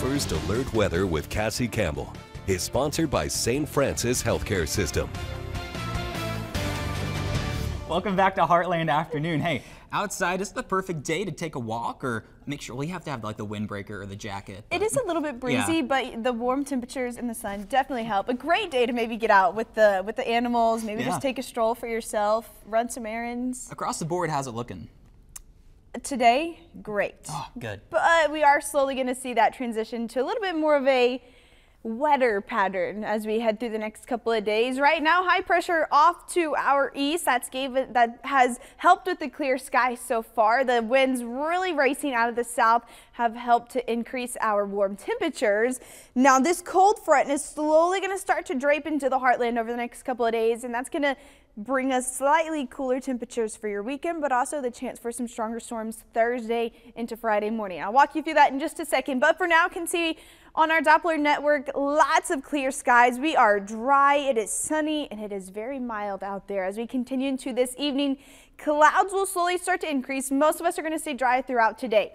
First Alert Weather with Cassie Campbell is sponsored by St. Francis Healthcare System. Welcome back to Heartland Afternoon. Hey, outside is the perfect day to take a walk or make sure well you have to have like the windbreaker or the jacket. It is a little bit breezy, Yeah. but the warm temperatures and the sun definitely help. A great day to maybe get out with the with the animals, maybe Yeah. just take a stroll for yourself, run some errands. Across the board, how's it looking? Today, great. Oh, good. But uh, we are slowly going to see that transition to a little bit more of a wetter pattern as we head through the next couple of days. Right now, high pressure off to our east. That's gave it, that has helped with the clear sky so far. The winds really racing out of the south have helped to increase our warm temperatures. Now, this cold front is slowly going to start to drape into the heartland over the next couple of days, and that's going to bring us slightly cooler temperatures for your weekend, but also the chance for some stronger storms Thursday into Friday morning. I'll walk you through that in just a second, but for now, can see on our Doppler network, lots of clear skies. We are dry, it is sunny, and it is very mild out there. As we continue into this evening, clouds will slowly start to increase. Most of us are going to stay dry throughout today.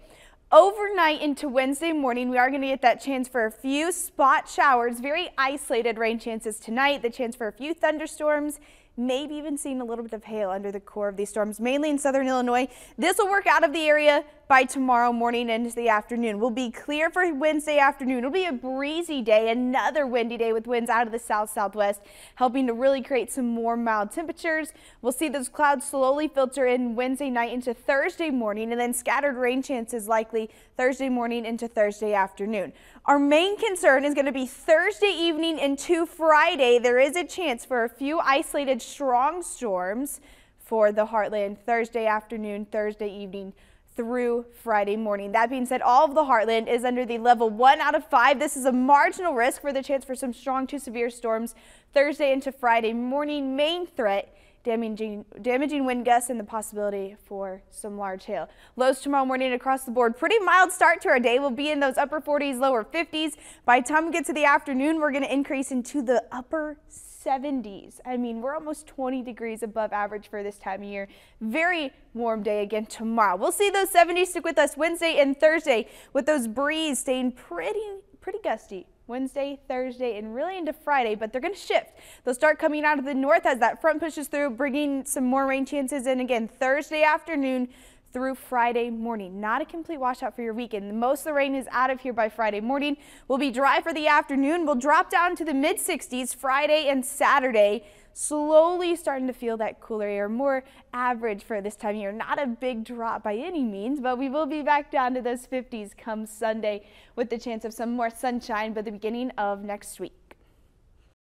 Overnight into Wednesday morning, we are going to get that chance for a few spot showers, very isolated rain chances tonight, the chance for a few thunderstorms, maybe even seeing a little bit of hail under the core of these storms, mainly in southern Illinois. This will work out of the area by tomorrow morning into the afternoon. We'll be clear for Wednesday afternoon. It'll be a breezy day, another windy day with winds out of the south southwest, helping to really create some more mild temperatures. We'll see those clouds slowly filter in Wednesday night into Thursday morning, and then scattered rain chances likely Thursday morning into Thursday afternoon. Our main concern is going to be Thursday evening into Friday. There is a chance for a few isolated strong storms for the heartland Thursday afternoon, Thursday evening through Friday morning. That being said, all of the heartland is under the level one out of five. This is a marginal risk for the chance for some strong to severe storms Thursday into Friday morning. Main threat damaging, damaging wind gusts and the possibility for some large hail. Lows tomorrow morning across the board. Pretty mild start to our day. We'll be in those upper 40s, lower 50s. By the time we get to the afternoon, we're going to increase into the upper 70s. I mean, we're almost 20 degrees above average for this time of year. Very warm day again tomorrow. We'll see those 70s stick with us Wednesday and Thursday with those breeze staying pretty, pretty gusty. Wednesday, Thursday, and really into Friday, but they're going to shift. They'll start coming out of the north as that front pushes through, bringing some more rain chances in again Thursday afternoon through Friday morning. Not a complete washout for your weekend. Most of the rain is out of here by Friday morning. We'll be dry for the afternoon. We'll drop down to the mid 60s Friday and Saturday. Slowly starting to feel that cooler air, more average for this time of year. Not a big drop by any means, but we will be back down to those 50s come Sunday with the chance of some more sunshine by the beginning of next week.